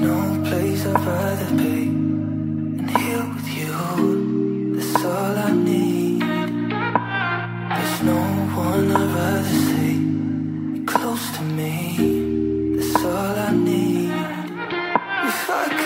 No place I'd rather be. than here with you, that's all I need. There's no one I'd rather see close to me. That's all I need. If I could